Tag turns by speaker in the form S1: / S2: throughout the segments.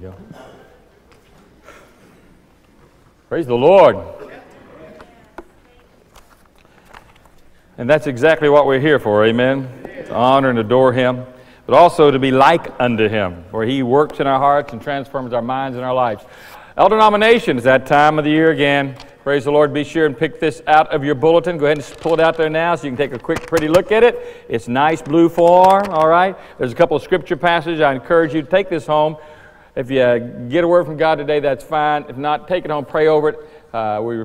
S1: You. Praise the Lord. And that's exactly what we're here for, amen? To honor and adore Him, but also to be like unto Him, where He works in our hearts and transforms our minds and our lives. Elder nomination is that time of the year again. Praise the Lord. Be sure and pick this out of your bulletin. Go ahead and pull it out there now so you can take a quick, pretty look at it. It's nice blue form, all right? There's a couple of scripture passages. I encourage you to take this home. If you get a word from God today, that's fine. If not, take it home, pray over it. Uh, we,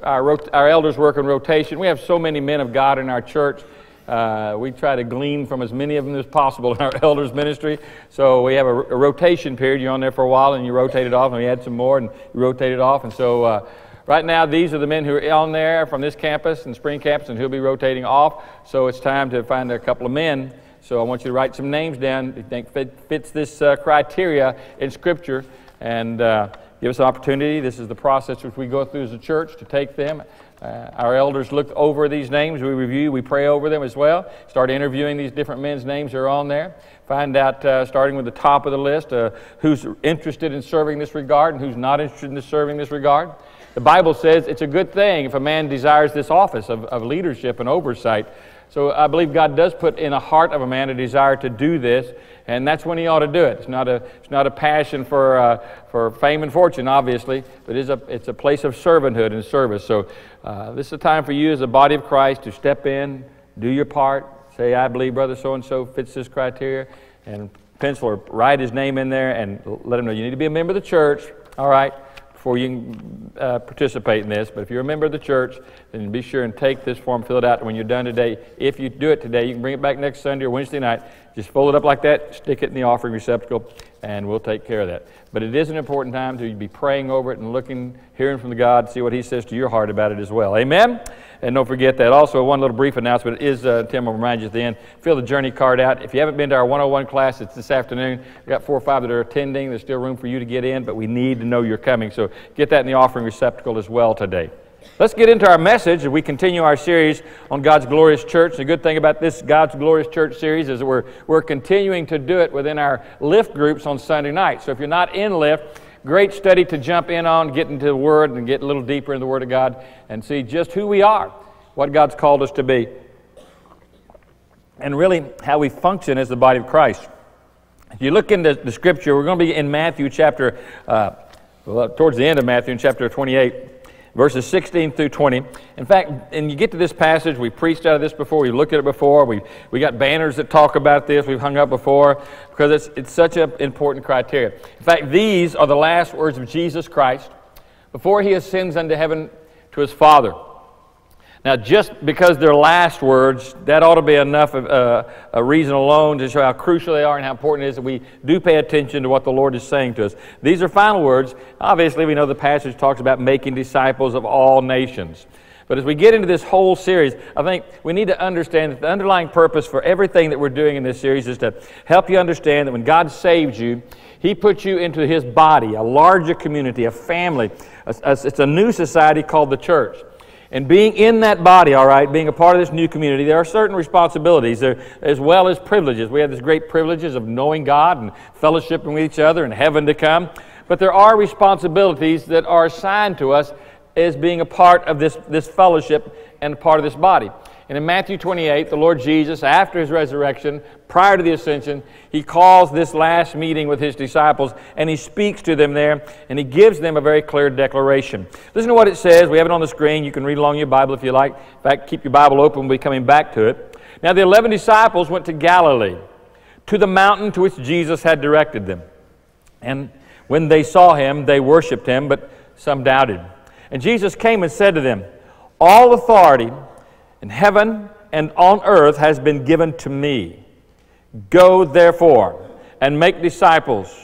S1: our, our elders work in rotation. We have so many men of God in our church. Uh, we try to glean from as many of them as possible in our elders ministry. So we have a, a, rotation period. You're on there for a while and you rotate it off, and we add some more and you rotate it off. And so uh, right now, these are the men who are on there from this campus and spring campus, and who'll be rotating off. So it's time to find a couple of men. So I want you to write some names down you think fit, fits this uh, criteria in Scripture and uh, give us an opportunity. This is the process which we go through as a church to take them uh, our elders look over these names. We review, we pray over them as well. Start interviewing these different men's names that are on there. Find out, uh, starting with the top of the list, uh, who's interested in serving this regard and who's not interested in serving this regard. The Bible says it's a good thing if a man desires this office of, of leadership and oversight. So I believe God does put in the heart of a man a desire to do this, and that's when he ought to do it. It's not a, it's not a passion for, uh, for fame and fortune, obviously, but it's a, it's a place of servanthood and service. So uh, this is a time for you as a body of Christ to step in, do your part, say, I believe brother so and so fits this criteria, and pencil or write his name in there and let him know you need to be a member of the church, all right, before you can uh, participate in this. But if you're a member of the church, then be sure and take this form, fill it out. When you're done today, if you do it today, you can bring it back next Sunday or Wednesday night. Just fold it up like that, stick it in the offering receptacle, and we'll take care of that. But it is an important time to be praying over it and looking, hearing from the God, see what He says to your heart about it as well. Amen? And don't forget that. Also, one little brief announcement is, uh, Tim will remind you at the end, fill the journey card out. If you haven't been to our 101 class, it's this afternoon. We've got four or five that are attending. There's still room for you to get in, but we need to know you're coming. So get that in the offering receptacle as well today. Let's get into our message as we continue our series on God's Glorious Church. The good thing about this God's Glorious Church series is that we're, we're continuing to do it within our lift groups on Sunday night. So if you're not in lift, great study to jump in on, get into the Word, and get a little deeper in the Word of God and see just who we are, what God's called us to be, and really how we function as the body of Christ. If you look into the Scripture, we're going to be in Matthew chapter, uh, well, towards the end of Matthew in chapter 28 verses 16 through 20. In fact, and you get to this passage, we preached out of this before, we looked at it before, we, we got banners that talk about this, we've hung up before, because it's, it's such an important criteria. In fact, these are the last words of Jesus Christ before he ascends unto heaven to his Father. Now, just because they're last words, that ought to be enough of uh, a reason alone to show how crucial they are and how important it is that we do pay attention to what the Lord is saying to us. These are final words. Obviously, we know the passage talks about making disciples of all nations. But as we get into this whole series, I think we need to understand that the underlying purpose for everything that we're doing in this series is to help you understand that when God saves you, He puts you into His body, a larger community, a family. It's a new society called the church. And being in that body, all right, being a part of this new community, there are certain responsibilities there, as well as privileges. We have these great privileges of knowing God and fellowshipping with each other and heaven to come. But there are responsibilities that are assigned to us as being a part of this, this fellowship and part of this body. And in Matthew 28, the Lord Jesus, after his resurrection, prior to the ascension, he calls this last meeting with his disciples and he speaks to them there and he gives them a very clear declaration. Listen to what it says. We have it on the screen. You can read along your Bible if you like. In fact, keep your Bible open. We'll be coming back to it. Now, the 11 disciples went to Galilee, to the mountain to which Jesus had directed them. And when they saw him, they worshiped him, but some doubted. And Jesus came and said to them, All authority in heaven and on earth has been given to me. Go therefore and make disciples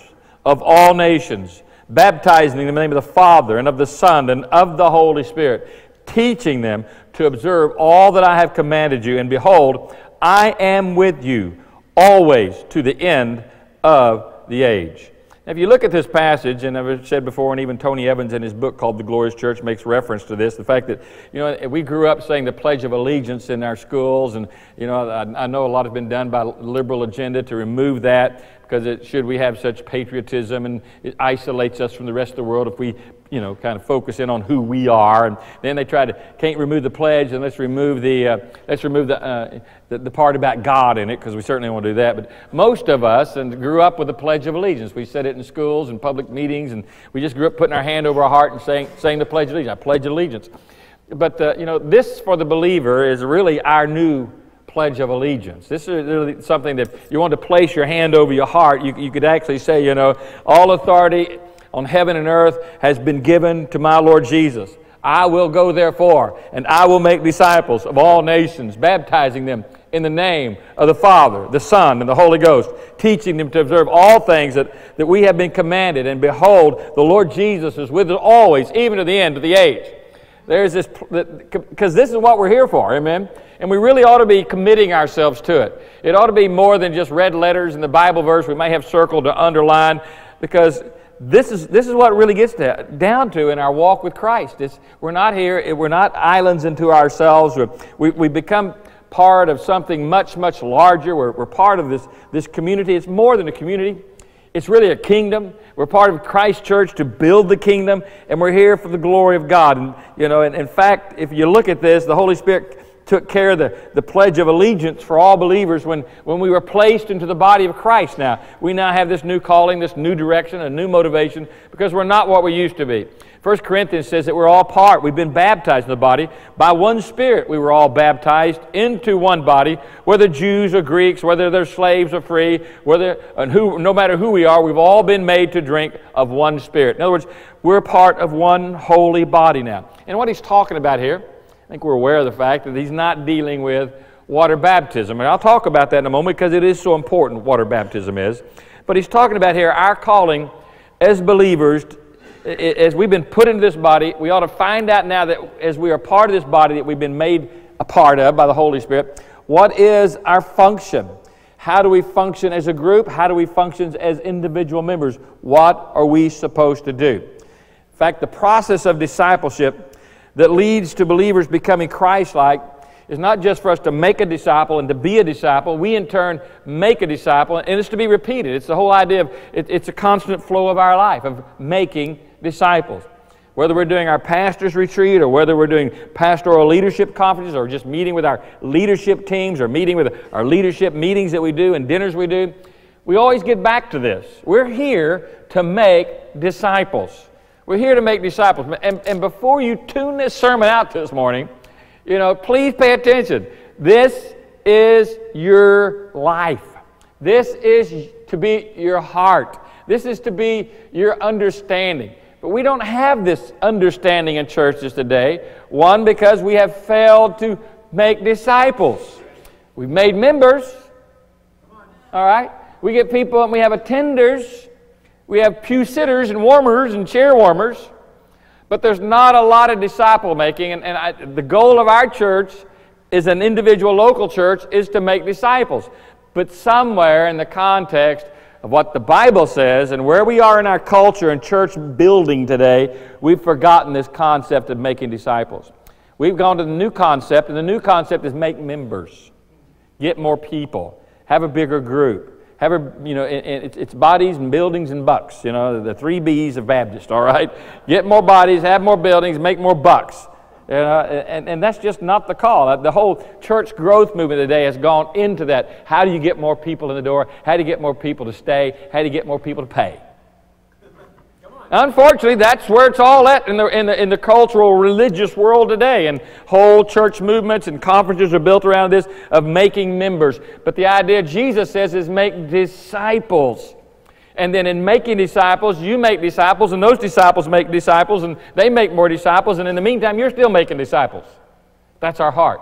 S1: of all nations, baptizing them in the name of the Father and of the Son and of the Holy Spirit, teaching them to observe all that I have commanded you. And behold, I am with you always to the end of the age. Now, if you look at this passage, and I've said before, and even Tony Evans in his book called The Glorious Church makes reference to this, the fact that, you know, we grew up saying the Pledge of Allegiance in our schools, and, you know, I, I know a lot has been done by liberal agenda to remove that. because it, should we have such patriotism and it isolates us from the rest of the world if we, you know, kind of focus in on who we are. And then they try to can't remove the pledge and let's remove the uh, let's remove the, uh, the, the part about God in it because we certainly want to do that. But most of us and grew up with the Pledge of Allegiance. We said it in schools and public meetings, and we just grew up putting our hand over our heart and saying saying the Pledge of Allegiance. I pledge allegiance. But uh, you know, this for the believer is really our new Pledge of Allegiance. This is really something that you want to place your hand over your heart. You, you could actually say, you know, all authority on heaven and earth has been given to my Lord Jesus. I will go therefore, and I will make disciples of all nations, baptizing them in the name of the Father, the Son, and the Holy Ghost, teaching them to observe all things that, that we have been commanded. And behold, the Lord Jesus is with us always, even to the end of the age. There's this, because this is what we're here for, amen? And we really ought to be committing ourselves to it. It ought to be more than just red letters in the Bible verse we may have circled or underlined, because this is, this is what really gets to, down to in our walk with Christ. It's, we're not here, we're not islands into ourselves. We, we become part of something much, much larger. We're, we're part of this, this community. It's more than a community, it's really a kingdom. We're part of Christ Church to build the kingdom, and we're here for the glory of God. And, you know, and in fact, if you look at this, the Holy Spirit took care of the, the pledge of allegiance for all believers when, when we were placed into the body of Christ now. We now have this new calling, this new direction, a new motivation because we're not what we used to be. 1 Corinthians says that we're all part. We've been baptized in the body. By one Spirit, we were all baptized into one body, whether Jews or Greeks, whether they're slaves or free, whether, and who, no matter who we are, we've all been made to drink of one Spirit. In other words, we're part of one holy body now. And what he's talking about here, I think we're aware of the fact that he's not dealing with water baptism. And I'll talk about that in a moment because it is so important, water baptism is. But he's talking about here our calling as believers, as we've been put into this body, we ought to find out now that as we are part of this body that we've been made a part of by the Holy Spirit, what is our function? How do we function as a group? How do we function as individual members? What are we supposed to do? In fact, the process of discipleship that leads to believers becoming Christ like is not just for us to make a disciple and to be a disciple. We, in turn, make a disciple, and it's to be repeated. It's the whole idea of it, it's a constant flow of our life, of making disciples. Whether we're doing our pastor's retreat or whether we're doing pastoral leadership conferences or just meeting with our leadership teams or meeting with our leadership meetings that we do and dinners we do, we always get back to this. We're here to make disciples. We're here to make disciples. And, and before you tune this sermon out this morning, you know, please pay attention. This is your life. This is to be your heart. This is to be your understanding. But we don't have this understanding in churches today. One, because we have failed to make disciples. We've made members. All right? We get people and we have attenders we have pew sitters and warmers and chair warmers, but there's not a lot of disciple making. And, and I, the goal of our church is an individual local church is to make disciples. But somewhere in the context of what the Bible says and where we are in our culture and church building today, we've forgotten this concept of making disciples. We've gone to the new concept, and the new concept is make members, get more people, have a bigger group have you know, it's bodies and buildings and bucks, you know, the three B's of Baptist, all right? Get more bodies, have more buildings, make more bucks. Uh, and, and that's just not the call. The whole church growth movement today has gone into that. How do you get more people in the door? How do you get more people to stay? How do you get more people to pay? Unfortunately, that's where it's all at in the, in, the, in the cultural religious world today. And whole church movements and conferences are built around this of making members. But the idea Jesus says is make disciples. And then in making disciples, you make disciples, and those disciples make disciples, and they make more disciples, and in the meantime, you're still making disciples. That's our heart.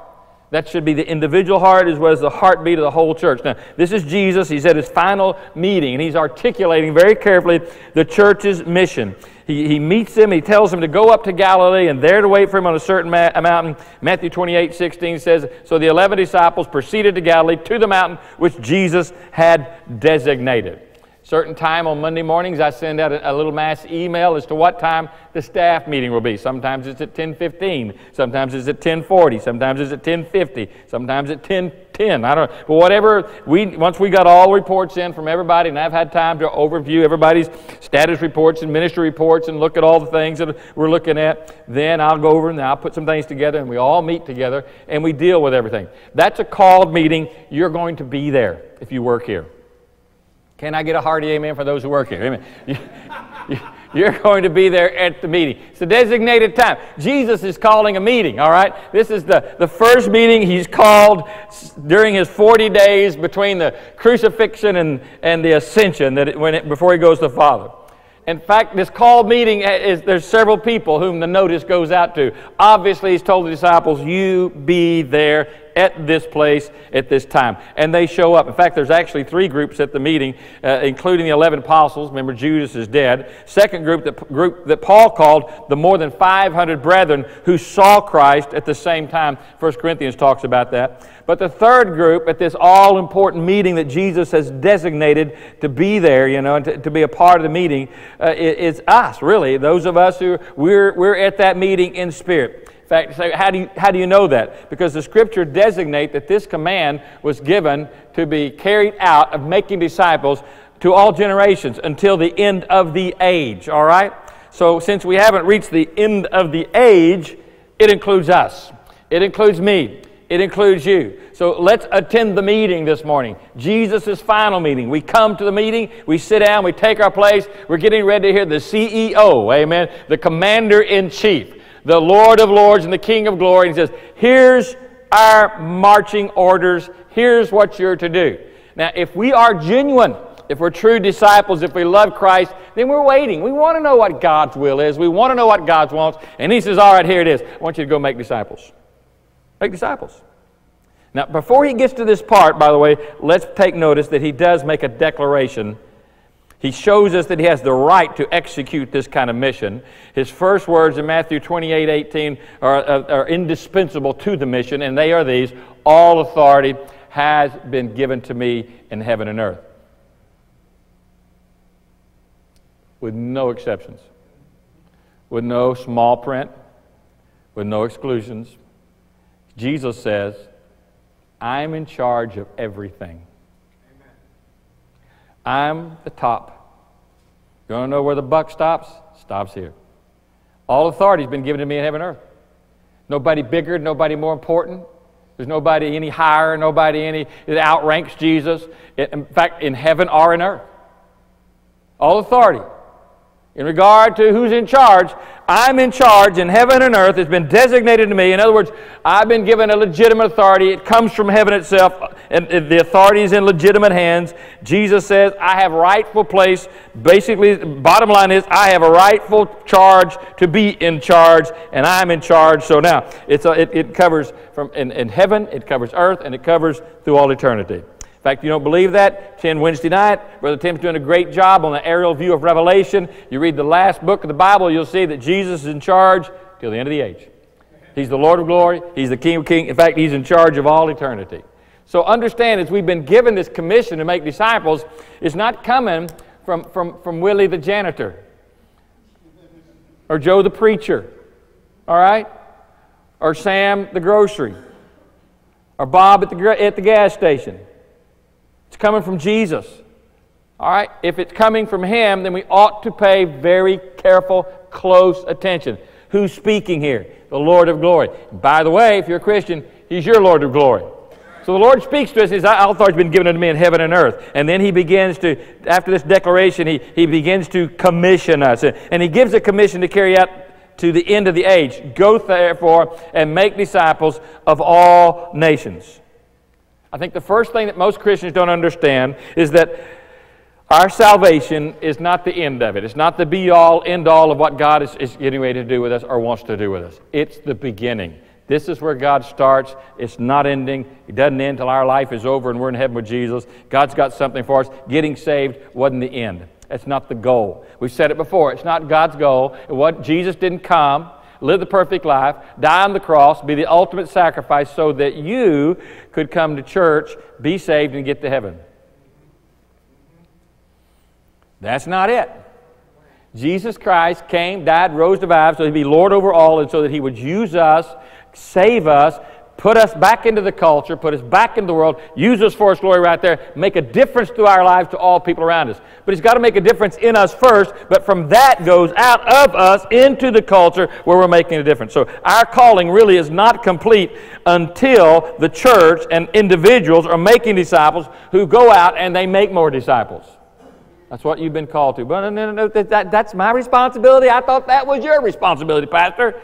S1: That should be the individual heart as well as the heartbeat of the whole church. Now, this is Jesus. He's at his final meeting, and he's articulating very carefully the church's mission. He, he meets them, he tells them to go up to Galilee and there to wait for him on a certain ma- mountain. Matthew 28 16 says, So the 11 disciples proceeded to Galilee to the mountain which Jesus had designated certain time on Monday mornings, I send out a, a, little mass email as to what time the staff meeting will be. Sometimes it's at 10:15, sometimes it's at 10:40, sometimes it's at 10:50, sometimes at 10 10. I don't know. But whatever, we, once we got all reports in from everybody, and I've had time to overview everybody's status reports and ministry reports and look at all the things that we're looking at, then I'll go over and I'll put some things together and we all meet together and we deal with everything. That's a called meeting. You're going to be there if you work here. Can I get a hearty amen for those who work here? Amen. You, you, you're going to be there at the meeting. It's a designated time. Jesus is calling a meeting, all right? This is the, the first meeting he's called during his 40 days between the crucifixion and, and the ascension that it, when it, before he goes to the Father. In fact, this called meeting eh, is there's several people whom the notice goes out to. Obviously, he's told the disciples, "You be there at this place at this time. And they show up. In fact, there's actually three groups at the meeting, uh, including the 11 apostles. Remember, Judas is dead. Second group that, group that Paul called the more than 500 brethren who saw Christ at the same time. 1 Corinthians talks about that. But the third group at this all important meeting that Jesus has designated to be there, you know, to, to be a part of the meeting, uh, is, is us, really. Those of us who we're, we're at that meeting in spirit. In fact, so how do, you, how do you know that? Because the scripture designate that this command was given to be carried out of making disciples to all generations until the end of the age, all right? So since we haven't reached the end of the age, it includes us. It includes me. It includes you. So let's attend the meeting this morning. Jesus' final meeting. We come to the meeting, we sit down, we take our place. We're getting ready to hear the CEO, amen, the commander in chief the Lord of Lords and the King of Glory, and he says, Here's our marching orders. Here's what you're to do. Now, if we are genuine, if we're true disciples, if we love Christ, then we're waiting. We want to know what God's will is. We want to know what God wants. And He says, All right, here it is. I want you to go make disciples. Make disciples. Now, before He gets to this part, by the way, let's take notice that He does make a declaration he shows us that he has the right to execute this kind of mission. His first words in Matthew 28 18 are, are, are indispensable to the mission, and they are these All authority has been given to me in heaven and earth. With no exceptions, with no small print, with no exclusions. Jesus says, I'm in charge of everything. I'm the top. You want to know where the buck stops? Stops here. All authority has been given to me in heaven and earth. Nobody bigger, nobody more important. There's nobody any higher, nobody any that outranks Jesus. In fact, in heaven or in earth. All authority in regard to who's in charge, I'm in charge in heaven and earth. It's been designated to me. In other words, I've been given a legitimate authority. It comes from heaven itself, and the authority is in legitimate hands. Jesus says, I have rightful place. Basically, bottom line is, I have a rightful charge to be in charge, and I'm in charge. So now, it's a, it, it covers from in, in heaven, it covers earth, and it covers through all eternity fact, you don't believe that? Attend Wednesday night. Brother Tim's doing a great job on the aerial view of Revelation. You read the last book of the Bible, you'll see that Jesus is in charge till the end of the age. He's the Lord of glory. He's the King of kings. In fact, He's in charge of all eternity. So understand, as we've been given this commission to make disciples, it's not coming from, from, from Willie the janitor or Joe the preacher, all right? Or Sam the grocery or Bob at the, at the gas station. It's coming from Jesus. All right? If it's coming from Him, then we ought to pay very careful, close attention. Who's speaking here? The Lord of glory. By the way, if you're a Christian, He's your Lord of glory. So the Lord speaks to us, His authority has been given unto me in heaven and earth. And then He begins to, after this declaration, He, he begins to commission us. And He gives a commission to carry out to the end of the age. Go therefore and make disciples of all nations. I think the first thing that most Christians don't understand is that our salvation is not the end of it. It's not the be all, end all of what God is, is getting ready to do with us or wants to do with us. It's the beginning. This is where God starts. It's not ending. It doesn't end until our life is over and we're in heaven with Jesus. God's got something for us. Getting saved wasn't the end. That's not the goal. We've said it before. It's not God's goal. What Jesus didn't come live the perfect life, die on the cross, be the ultimate sacrifice so that you could come to church, be saved, and get to heaven. That's not it. Jesus Christ came, died, rose, revived, so he'd be Lord over all, and so that he would use us, save us, put us back into the culture, put us back into the world, use us for His glory right there, make a difference through our lives to all people around us. But He's got to make a difference in us first, but from that goes out of us into the culture where we're making a difference. So our calling really is not complete until the church and individuals are making disciples who go out and they make more disciples. That's what you've been called to. But no, no, no, that, that's my responsibility. I thought that was your responsibility, Pastor.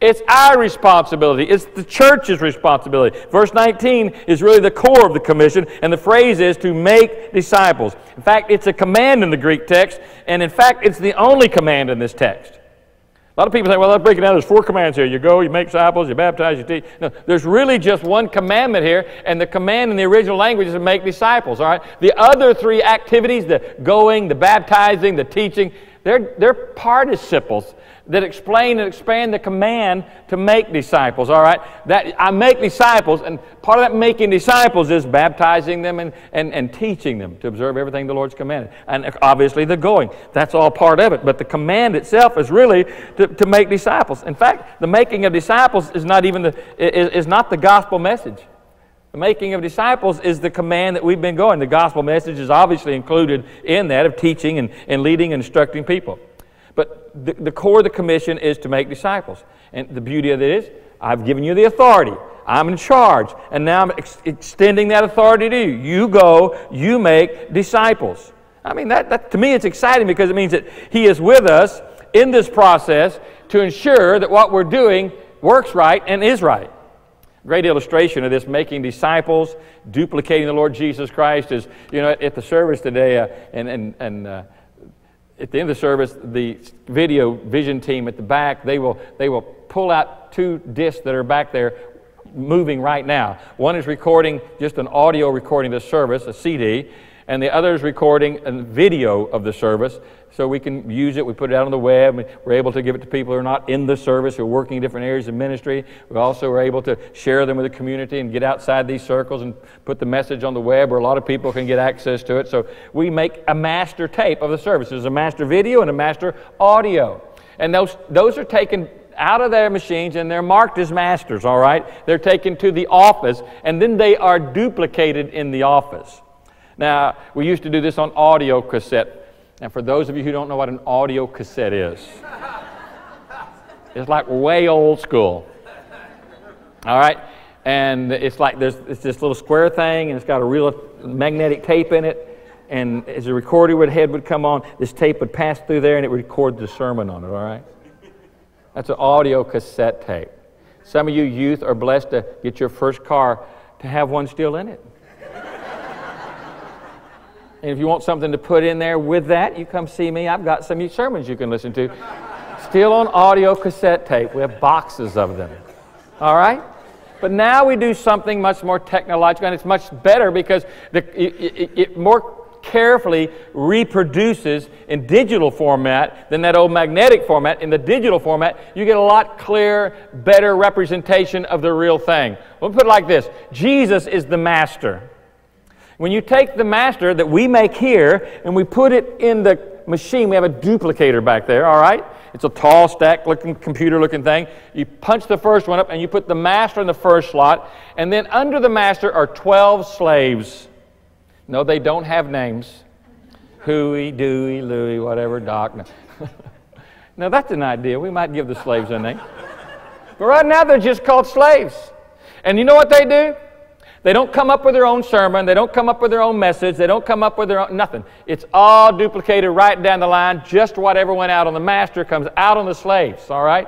S1: It's our responsibility. It's the church's responsibility. Verse 19 is really the core of the commission, and the phrase is to make disciples. In fact, it's a command in the Greek text, and in fact, it's the only command in this text. A lot of people say, well, let's break it down. There's four commands here. You go, you make disciples, you baptize, you teach. No, there's really just one commandment here, and the command in the original language is to make disciples, all right? The other three activities, the going, the baptizing, the teaching, they're, they're participles that explain and expand the command to make disciples, all right? That I make disciples, and part of that making disciples is baptizing them and, and, and teaching them to observe everything the Lord's commanded. And obviously the going. That's all part of it. But the command itself is really to, to make disciples. In fact, the making of disciples is not even the is, is not the gospel message. The making of disciples is the command that we've been going. The gospel message is obviously included in that of teaching and, and leading and instructing people. The, the core of the commission is to make disciples. And the beauty of it is, I've given you the authority. I'm in charge. And now I'm ex- extending that authority to you. You go, you make disciples. I mean, that, that, to me, it's exciting because it means that He is with us in this process to ensure that what we're doing works right and is right. Great illustration of this making disciples, duplicating the Lord Jesus Christ is, you know, at the service today, uh, and, and, and uh, at the end of the service, the video vision team at the back, they will, they will pull out two discs that are back there moving right now. One is recording just an audio recording of the service, a CD, and the other is recording a video of the service so we can use it. We put it out on the web. We're able to give it to people who are not in the service, who are working in different areas of ministry. We also are able to share them with the community and get outside these circles and put the message on the web where a lot of people can get access to it. So we make a master tape of the service. There's a master video and a master audio. And those, those are taken out of their machines and they're marked as masters, all right? They're taken to the office and then they are duplicated in the office. Now, we used to do this on audio cassette and for those of you who don't know what an audio cassette is, it's like way old school. All right? And it's like there's it's this little square thing, and it's got a real magnetic tape in it. And as the recorder would head would come on, this tape would pass through there, and it would record the sermon on it. All right? That's an audio cassette tape. Some of you youth are blessed to get your first car to have one still in it. And if you want something to put in there with that, you come see me. I've got some sermons you can listen to. Still on audio cassette tape. We have boxes of them. All right? But now we do something much more technological, and it's much better because the, it, it, it more carefully reproduces in digital format than that old magnetic format. In the digital format, you get a lot clearer, better representation of the real thing. We'll put it like this Jesus is the master. When you take the master that we make here and we put it in the machine, we have a duplicator back there, all right? It's a tall, stack looking, computer looking thing. You punch the first one up and you put the master in the first slot, and then under the master are 12 slaves. No, they don't have names. Huey, Dewey, Louie, whatever, Doc. No. now that's an idea. We might give the slaves a name. But right now they're just called slaves. And you know what they do? They don't come up with their own sermon. They don't come up with their own message. They don't come up with their own nothing. It's all duplicated right down the line. Just whatever went out on the master comes out on the slaves, all right?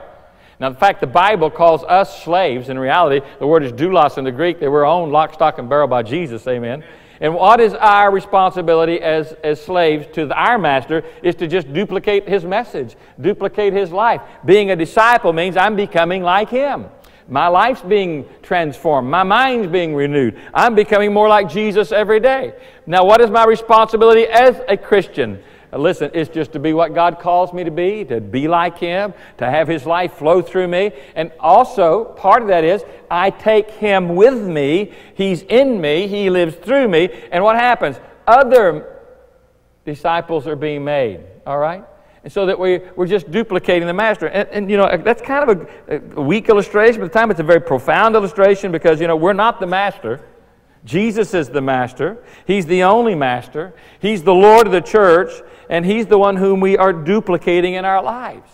S1: Now, in fact, the Bible calls us slaves. In reality, the word is doulos in the Greek. They were owned lock, stock, and barrel by Jesus, amen. And what is our responsibility as, as slaves to the, our master is to just duplicate his message, duplicate his life. Being a disciple means I'm becoming like him. My life's being transformed. My mind's being renewed. I'm becoming more like Jesus every day. Now, what is my responsibility as a Christian? Listen, it's just to be what God calls me to be, to be like Him, to have His life flow through me. And also, part of that is I take Him with me. He's in me, He lives through me. And what happens? Other disciples are being made, all right? And so that we, we're just duplicating the master. And, and you know, that's kind of a, a weak illustration, but at the time it's a very profound illustration because, you know, we're not the master. Jesus is the master. He's the only master. He's the Lord of the church, and He's the one whom we are duplicating in our lives.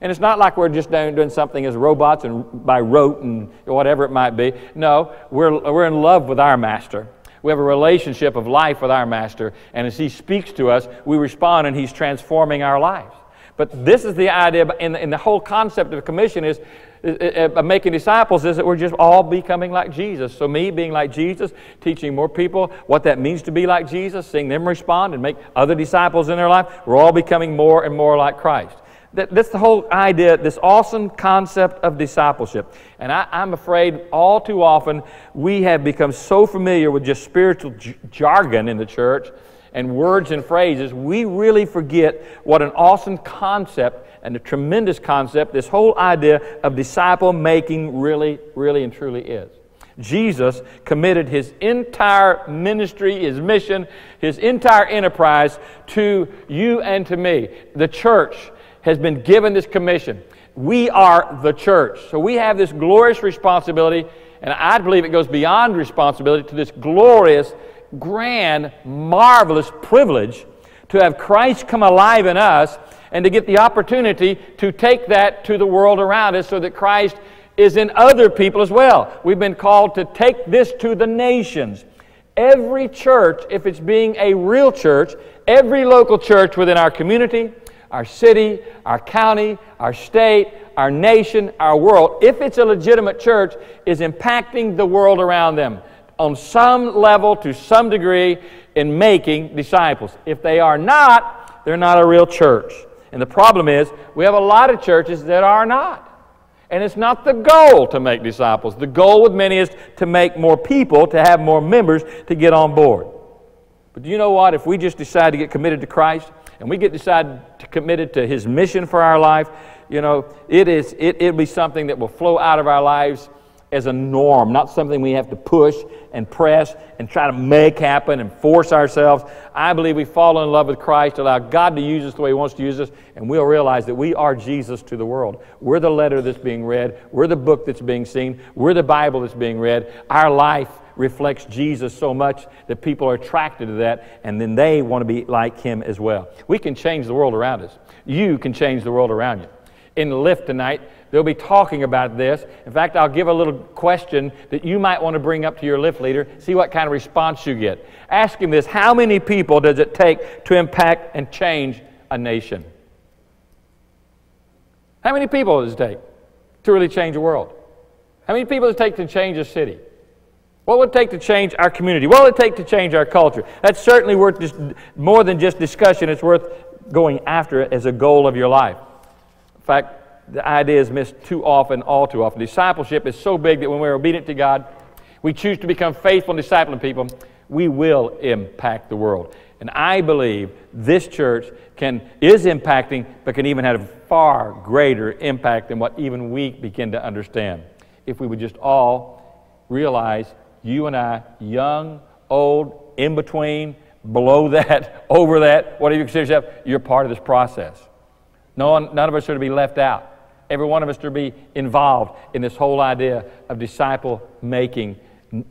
S1: And it's not like we're just doing something as robots and by rote and whatever it might be. No, we're, we're in love with our master. We have a relationship of life with our Master, and as He speaks to us, we respond and He's transforming our lives. But this is the idea, in the, in the whole concept of commission is uh, making disciples is that we're just all becoming like Jesus. So, me being like Jesus, teaching more people what that means to be like Jesus, seeing them respond and make other disciples in their life, we're all becoming more and more like Christ that, that's the whole idea, this awesome concept of discipleship. And I, am afraid all too often we have become so familiar with just spiritual j- jargon in the church and words and phrases, we really forget what an awesome concept and a tremendous concept this whole idea of disciple making really, really, and truly is. Jesus committed his entire ministry, his mission, his entire enterprise to you and to me, the church has been given this commission. We are the church. So we have this glorious responsibility, and I believe it goes beyond responsibility to this glorious, grand, marvelous privilege to have Christ come alive in us and to get the opportunity to take that to the world around us so that Christ is in other people as well. We've been called to take this to the nations. Every church, if it's being a real church, every local church within our community, our city, our county, our state, our nation, our world, if it's a legitimate church, is impacting the world around them on some level to some degree in making disciples. If they are not, they're not a real church. And the problem is, we have a lot of churches that are not. And it's not the goal to make disciples. The goal with many is to make more people, to have more members to get on board. But do you know what? If we just decide to get committed to Christ, and we get decided to committed to his mission for our life, you know, it is it, it'll be something that will flow out of our lives as a norm, not something we have to push and press and try to make happen and force ourselves. I believe we fall in love with Christ, allow God to use us the way He wants to use us, and we'll realize that we are Jesus to the world. We're the letter that's being read, we're the book that's being seen, we're the Bible that's being read. Our life reflects Jesus so much that people are attracted to that, and then they want to be like him as well. We can change the world around us. You can change the world around you. In the lift tonight, they'll be talking about this. In fact, I'll give a little question that you might want to bring up to your lift leader, see what kind of response you get. Ask him this How many people does it take to impact and change a nation? How many people does it take to really change the world? How many people does it take to change a city? What would it take to change our community? What would it take to change our culture? That's certainly worth just, more than just discussion. It's worth going after it as a goal of your life. In fact, the idea is missed too often, all too often. Discipleship is so big that when we're obedient to God, we choose to become faithful in discipling people, we will impact the world. And I believe this church can, is impacting, but can even have a far greater impact than what even we begin to understand. If we would just all realize you and I, young, old, in between, below that, over that, whatever you consider yourself, you're part of this process. No one, none of us are to be left out. Every one of us are to be involved in this whole idea of disciple making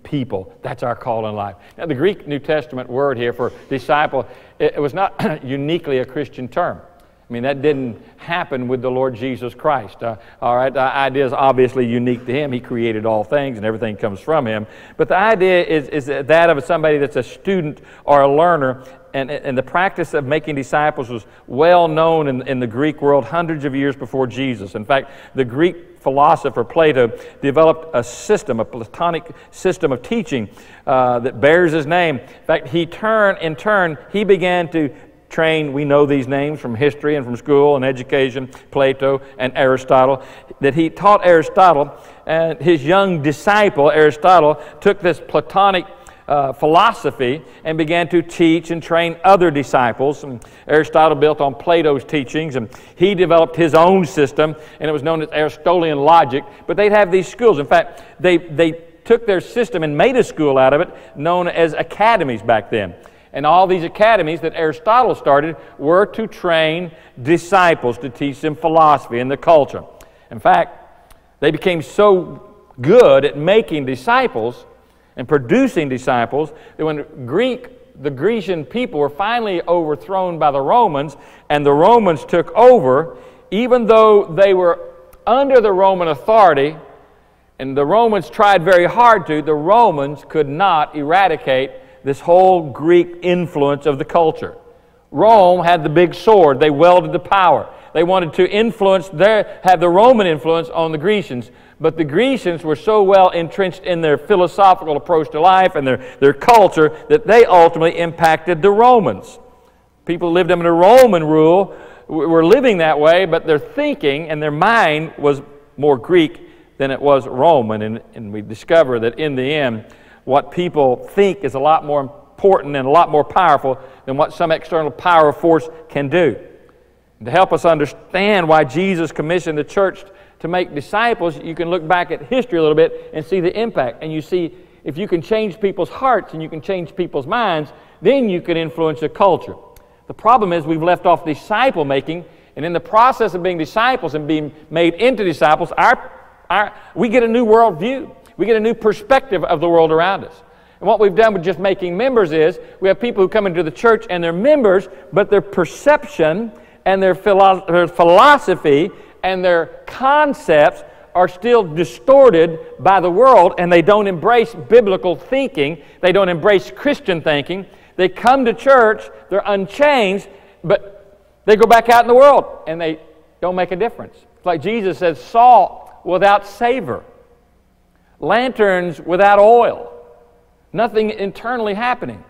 S1: people. That's our call in life. Now, the Greek New Testament word here for disciple, it, it was not uniquely a Christian term. I mean, that didn't happen with the Lord Jesus Christ. Uh, all right, the idea is obviously unique to Him. He created all things and everything comes from Him. But the idea is, is that of somebody that's a student or a learner. And, and the practice of making disciples was well known in, in the Greek world hundreds of years before Jesus. In fact, the Greek philosopher Plato developed a system, a Platonic system of teaching uh, that bears his name. In fact, he turned, in turn, he began to trained, we know these names from history and from school and education, Plato and Aristotle, that he taught Aristotle, and his young disciple, Aristotle, took this Platonic uh, philosophy and began to teach and train other disciples. And Aristotle built on Plato's teachings, and he developed his own system, and it was known as Aristotelian logic. But they'd have these schools. In fact, they, they took their system and made a school out of it, known as academies back then. And all these academies that Aristotle started were to train disciples, to teach them philosophy and the culture. In fact, they became so good at making disciples and producing disciples that when Greek the Grecian people were finally overthrown by the Romans, and the Romans took over, even though they were under the Roman authority, and the Romans tried very hard to, the Romans could not eradicate this whole Greek influence of the culture. Rome had the big sword, they welded the power. They wanted to influence their, have the Roman influence on the Grecians. But the Grecians were so well entrenched in their philosophical approach to life and their, their culture that they ultimately impacted the Romans. People lived under Roman rule were living that way, but their thinking and their mind was more Greek than it was Roman. And, and we discover that in the end, what people think is a lot more important and a lot more powerful than what some external power or force can do. And to help us understand why Jesus commissioned the church to make disciples, you can look back at history a little bit and see the impact. And you see, if you can change people's hearts and you can change people's minds, then you can influence a culture. The problem is we've left off disciple making, and in the process of being disciples and being made into disciples, our, our, we get a new worldview. We get a new perspective of the world around us. And what we've done with just making members is we have people who come into the church and they're members, but their perception and their, philo- their philosophy and their concepts are still distorted by the world and they don't embrace biblical thinking. They don't embrace Christian thinking. They come to church, they're unchanged, but they go back out in the world and they don't make a difference. It's like Jesus says salt without savor, lanterns without oil, nothing internally happening.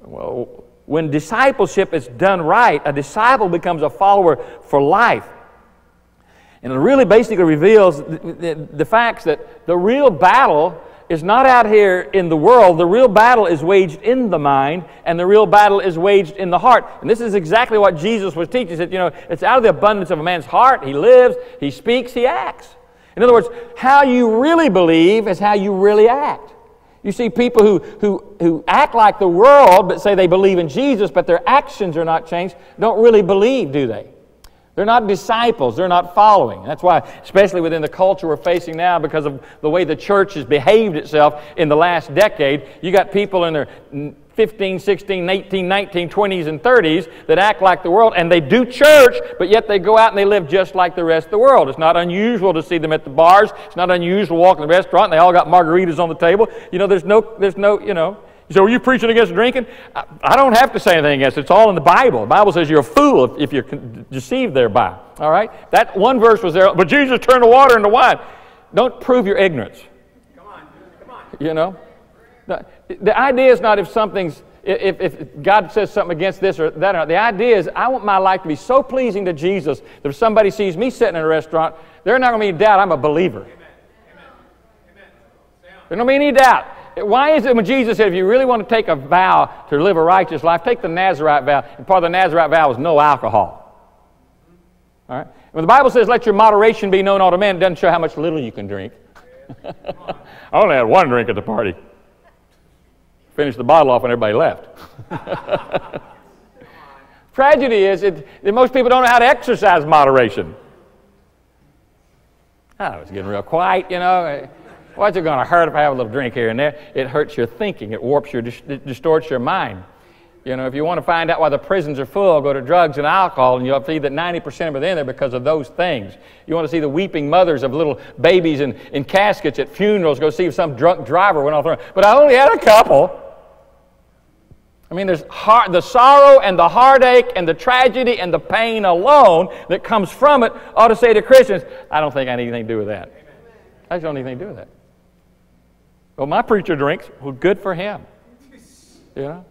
S1: Well, when discipleship is done right, a disciple becomes a follower for life. And it really basically reveals the, the, the facts that the real battle is not out here in the world. The real battle is waged in the mind, and the real battle is waged in the heart. And this is exactly what Jesus was teaching. He said, you know, it's out of the abundance of a man's heart. He lives, he speaks, he acts. In other words, how you really believe is how you really act. You see people who, who, who act like the world but say they believe in Jesus, but their actions are not changed, don't really believe, do they? They're not disciples. They're not following. That's why, especially within the culture we're facing now, because of the way the church has behaved itself in the last decade, you got people in their 15, 16, 18, 19, 20s, and 30s that act like the world, and they do church, but yet they go out and they live just like the rest of the world. It's not unusual to see them at the bars. It's not unusual to walk in the restaurant and they all got margaritas on the table. You know, there's no, there's no, you know, you say, Were you preaching against drinking? I don't have to say anything against it. It's all in the Bible. The Bible says you're a fool if, you're deceived thereby. All right? That one verse was there, but Jesus turned the water into wine. Don't prove your ignorance. Come on. Come on. You know? The, the idea is not if something's, if, if God says something against this or that. Or the idea is I want my life to be so pleasing to Jesus that if somebody sees me sitting in a restaurant, they're not going to be any doubt I'm a believer. Amen. Amen. Amen. There's not going to be any doubt. Why is it when Jesus said, if you really want to take a vow to live a righteous life, take the Nazarite vow. And part of the Nazarite vow is no alcohol. All right? When the Bible says, let your moderation be known unto men, it doesn't show how much little you can drink. I only had one drink at the party. Finished the bottle off and everybody left. Tragedy is it, that most people don't know how to exercise moderation. Ah, I was getting real quiet, you know. What's it going to hurt if I have a little drink here and there? It hurts your thinking. It warps your, it distorts your mind. You know, if you want to find out why the prisons are full, go to drugs and alcohol, and you'll see that 90% of it in there because of those things. You want to see the weeping mothers of little babies in, in caskets at funerals, go see if some drunk driver went off the road. But I only had a couple. I mean, there's heart, the sorrow and the heartache and the tragedy and the pain alone that comes from it ought to say to Christians, I don't think I anything to do with that. I don't anything to do with that. Well, my preacher drinks. Well, good for him. You know?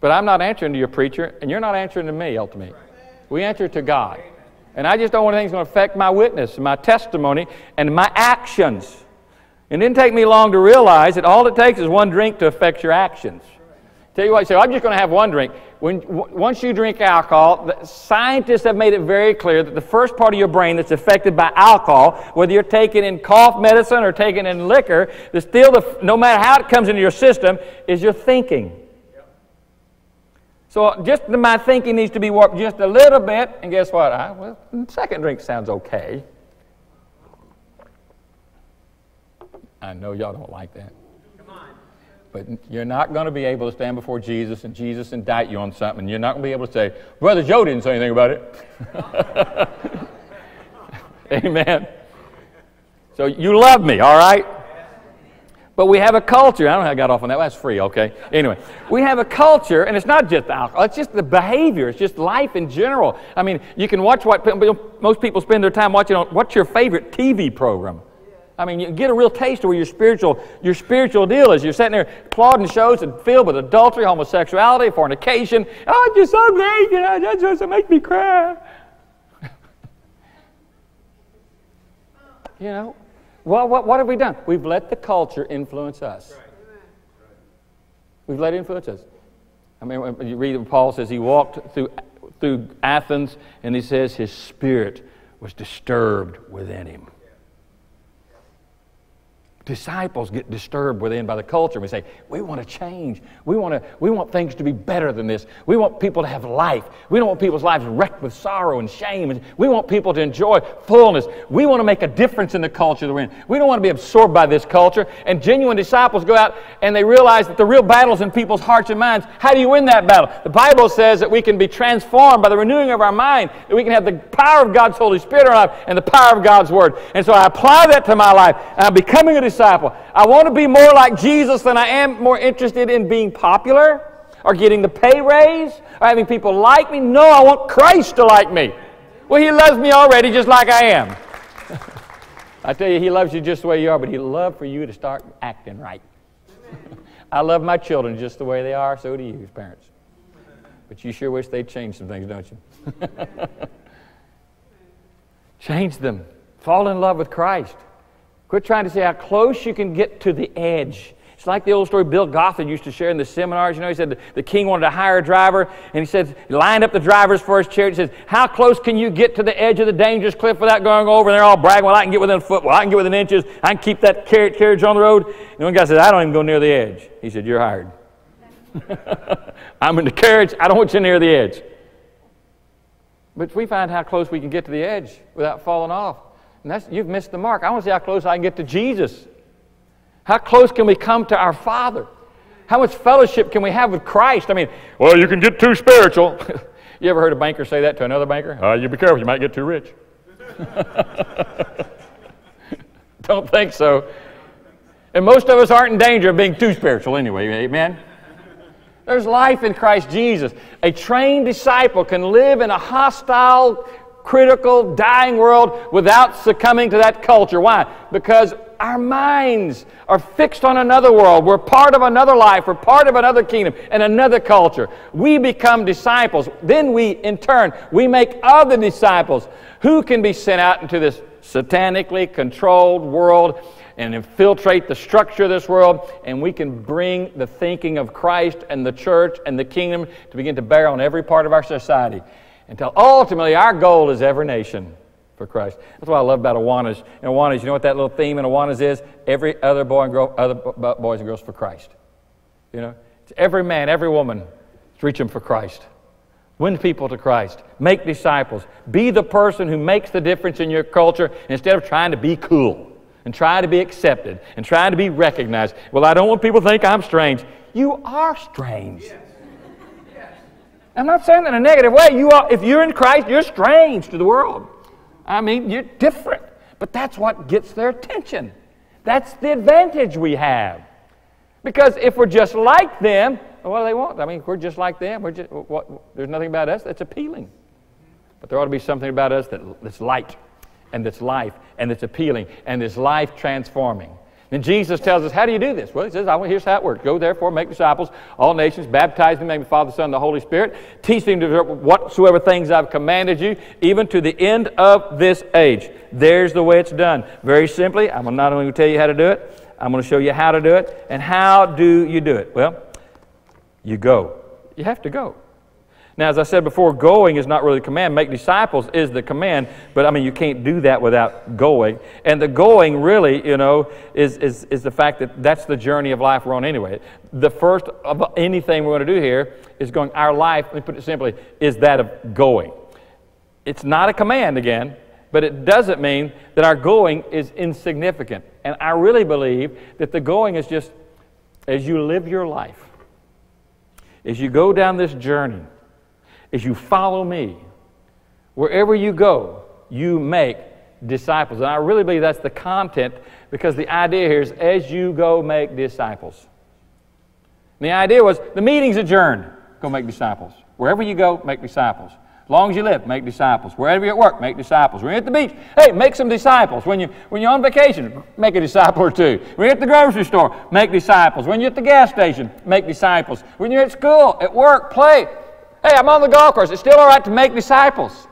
S1: But I'm not answering to your preacher, and you're not answering to me, ultimately. We answer to God. And I just don't want anything that's going to affect my witness, and my testimony, and my actions. It didn't take me long to realize that all it takes is one drink to affect your actions. Tell you what, say, I'm just going to have one drink. When, once you drink alcohol, scientists have made it very clear that the first part of your brain that's affected by alcohol, whether you're taking in cough medicine or taking in liquor, still, the, no matter how it comes into your system, is your thinking. So just my thinking needs to be warped just a little bit. And guess what? I, well, second drink sounds okay. I know y'all don't like that. But you're not going to be able to stand before Jesus and Jesus indict you on something. You're not going to be able to say, Brother Joe didn't say anything about it. Amen. So you love me, all right? But we have a culture. I don't know how I got off on that. That's free, okay? Anyway, we have a culture, and it's not just alcohol, it's just the behavior, it's just life in general. I mean, you can watch what most people spend their time watching on what's your favorite TV program? I mean, you get a real taste of where your spiritual, your spiritual deal is. You're sitting there applauding shows and filled with adultery, homosexuality, fornication. Oh, it's just so great, you know, that just makes me cry. you know, well, what, what have we done? We've let the culture influence us. We've let it influence us. I mean, when you read what Paul says, he walked through, through Athens and he says his spirit was disturbed within him disciples get disturbed within by the culture. We say, we want to change. We want, to, we want things to be better than this. We want people to have life. We don't want people's lives wrecked with sorrow and shame. We want people to enjoy fullness. We want to make a difference in the culture that we're in. We don't want to be absorbed by this culture. And genuine disciples go out and they realize that the real battle's in people's hearts and minds. How do you win that battle? The Bible says that we can be transformed by the renewing of our mind, that we can have the power of God's Holy Spirit in our life and the power of God's Word. And so I apply that to my life. I'm becoming a disciple disciple. I want to be more like Jesus than I am more interested in being popular or getting the pay raise or having people like me. No, I want Christ to like me. Well, He loves me already just like I am. I tell you, He loves you just the way you are, but He'd love for you to start acting right. I love my children just the way they are, so do you, as parents. But you sure wish they'd change some things, don't you? change them. Fall in love with Christ. Quit trying to see how close you can get to the edge. It's like the old story Bill Gothard used to share in the seminars. You know, he said the, king wanted to hire a driver, and he said, he lined up the drivers for his chariot. He says, How close can you get to the edge of the dangerous cliff without going over? And they're all bragging, Well, I can get within a foot. Well, I can get within inches. I can keep that carriage, carriage on the road. And one guy said, I don't even go near the edge. He said, You're hired. I'm in the carriage. I don't want you near the edge. But we find how close we can get to the edge without falling off. And that's, you've missed the mark. I want to see how close I can get to Jesus. How close can we come to our Father? How much fellowship can we have with Christ? I mean, well, you can get too spiritual. you ever heard a banker say that to another banker? Uh, you be careful, you might get too rich. Don't think so. And most of us aren't in danger of being too spiritual anyway, amen? There's life in Christ Jesus. A trained disciple can live in a hostile, critical, dying world without succumbing to that culture. Why? Because our minds are fixed on another world. We're part of another life. We're part of another kingdom and another culture. We become disciples. Then we, in turn, we make other disciples who can be sent out into this satanically controlled world and infiltrate the structure of this world, and we can bring the thinking of Christ and the church and the kingdom to begin to bear on every part of our society until ultimately our goal is every nation for Christ. That's what I love about Awanas. And Awanas, you know what that little theme in Awanas is? Every other boy and girl, other boys and girls for Christ. You know, it's every man, every woman, reach them for Christ. Win people to Christ. Make disciples. Be the person who makes the difference in your culture instead of trying to be cool and trying to be accepted and trying to be recognized. Well, I don't want people to think I'm strange. You are strange. I'm not saying that in a negative way. You are, if you're in Christ, you're strange to the world. I mean, you're different. But that's what gets their attention. That's the advantage we have. Because if we're just like them, what do they want? I mean, we're just like them. We're just, what, there's nothing about us that's appealing. But there ought to be something about us that, that's light and that's life and that's appealing and that's life transforming. And Jesus tells us, how do you do this? Well, he says, here's how it works. Go therefore, make disciples, all nations, baptize them in the name of the Father, Son, and the Holy Spirit, teach them to whatsoever things I've commanded you, even to the end of this age. There's the way it's done. Very simply, I'm not only going to tell you how to do it, I'm going to show you how to do it. And how do you do it? Well, you go. You have to go. Now, as I said before, going is not really the command. Make disciples is the command, but I mean, you can't do that without going. And the going really, you know, is, is, is the fact that that's the journey of life we're on anyway. The first of anything we're going to do here is going, our life, let me put it simply, is that of going. It's not a command again, but it doesn't mean that our going is insignificant. And I really believe that the going is just as you live your life, as you go down this journey, as you follow me, wherever you go, you make disciples. And I really believe that's the content because the idea here is as you go make disciples. And the idea was the meeting's adjourned, go make disciples. Wherever you go, make disciples. As long as you live, make disciples. Wherever you're at work, make disciples. When you're at the beach, hey, make some disciples. When, you, when you're on vacation, make a disciple or two. When you're at the grocery store, make disciples. When you're at the gas station, make disciples. When you're at school, at work, play. Hey, I'm on the golf course. It's still all right to make disciples.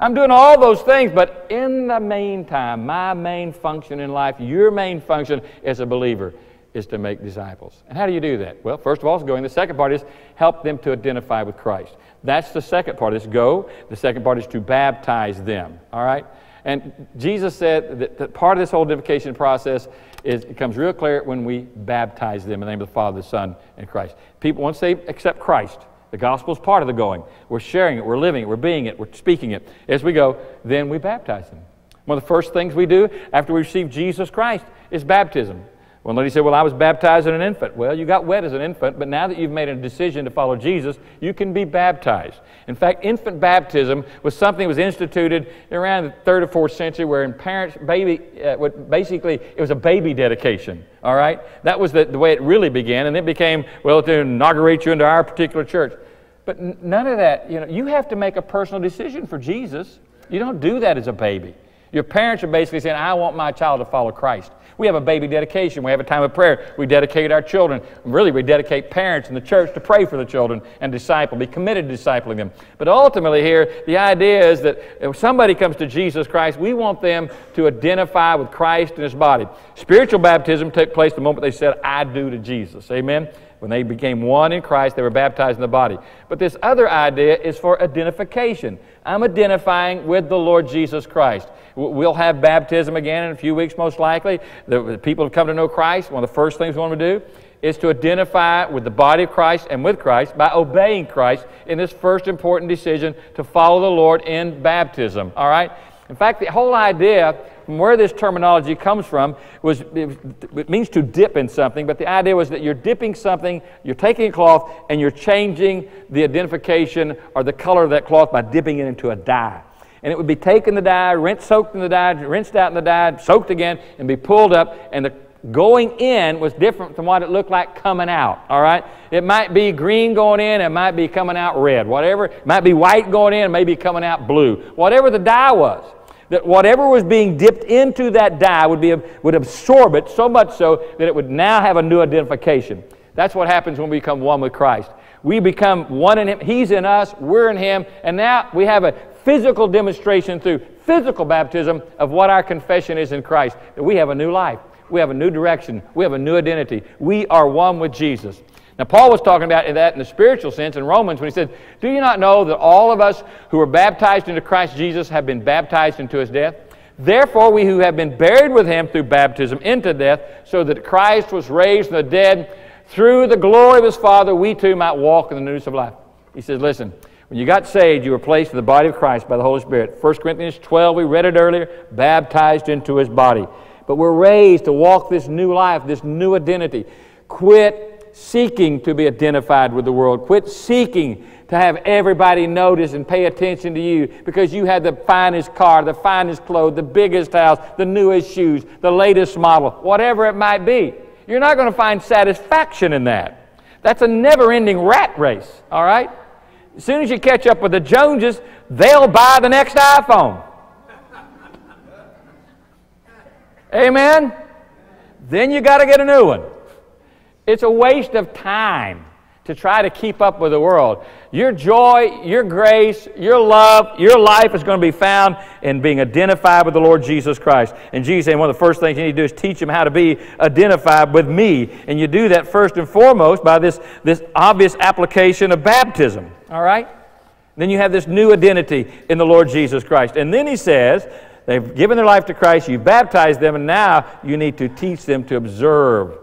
S1: I'm doing all those things, but in the meantime, my main function in life, your main function as a believer, is to make disciples. And how do you do that? Well, first of all, it's going. The second part is help them to identify with Christ. That's the second part is go. The second part is to baptize them. All right? And Jesus said that, that part of this whole identification process is it becomes real clear when we baptize them in the name of the Father, the Son, and Christ. People, once they accept Christ, the gospel is part of the going. We're sharing it, we're living it, we're being it, we're speaking it. As we go, then we baptize them. One of the first things we do after we receive Jesus Christ is baptism. One lady said, Well, I was baptized as an infant. Well, you got wet as an infant, but now that you've made a decision to follow Jesus, you can be baptized. In fact, infant baptism was something that was instituted around the third or fourth century, where in parents, baby, uh, basically, it was a baby dedication. All right? That was the, the way it really began, and it became, well, to inaugurate you into our particular church. But none of that, you know, you have to make a personal decision for Jesus. You don't do that as a baby. Your parents are basically saying, I want my child to follow Christ. We have a baby dedication. We have a time of prayer. We dedicate our children. Really, we dedicate parents in the church to pray for the children and disciple, be committed to discipling them. But ultimately, here, the idea is that if somebody comes to Jesus Christ, we want them to identify with Christ and His body. Spiritual baptism took place the moment they said, I do to Jesus. Amen? When they became one in Christ, they were baptized in the body. But this other idea is for identification. I'm identifying with the Lord Jesus Christ. We'll have baptism again in a few weeks, most likely. The people have come to know Christ. One of the first things we want to do is to identify with the body of Christ and with Christ by obeying Christ in this first important decision to follow the Lord in baptism. All right? In fact, the whole idea from where this terminology comes from was it, means to dip in something, but the idea was that you're dipping something, you're taking a cloth, and you're changing the identification or the color of that cloth by dipping it into a dye. And it would be taken the dye, rinsed, soaked in the dye, rinsed out in the dye, soaked again, and be pulled up, and the going in was different from what it looked like coming out. All right? It might be green going in, it might be coming out red. Whatever, it might be white going in, maybe coming out blue. Whatever the dye was that whatever was being dipped into that dye would, be, would absorb it so much so that it would now have a new identification. That's what happens when we become one with Christ. We become one in Him. He's in us, we're in Him, and now we have a physical demonstration through physical baptism of what our confession is in Christ that we have a new life, we have a new direction, we have a new identity. We are one with Jesus. Now, Paul was talking about that in the spiritual sense in Romans when he said, Do you not know that all of us who were baptized into Christ Jesus have been baptized into his death? Therefore, we who have been buried with him through baptism into death, so that Christ was raised from the dead, through the glory of his Father, we too might walk in the newness of life. He says, Listen, when you got saved, you were placed in the body of Christ by the Holy Spirit. 1 Corinthians 12, we read it earlier, baptized into his body. But we're raised to walk this new life, this new identity. Quit seeking to be identified with the world. Quit seeking to have everybody notice and pay attention to you because you have the finest car, the finest clothes, the biggest house, the newest shoes, the latest model, whatever it might be. You're not going to find satisfaction in that. That's a never ending rat race, all right? As soon as you catch up with the Joneses, they'll buy the next iPhone. Amen? Then you got to get a new one. It's a waste of time to try to keep up with the world. Your joy, your grace, your love, your life is going to be found in being identified with the Lord Jesus Christ. And Jesus said, one of the first things you need to do is teach them how to be identified with me. And you do that first and foremost by this, this obvious application of baptism. All right? Then you have this new identity in the Lord Jesus Christ. And then he says, they've given their life to Christ, you baptized them, and now you need to teach them to observe,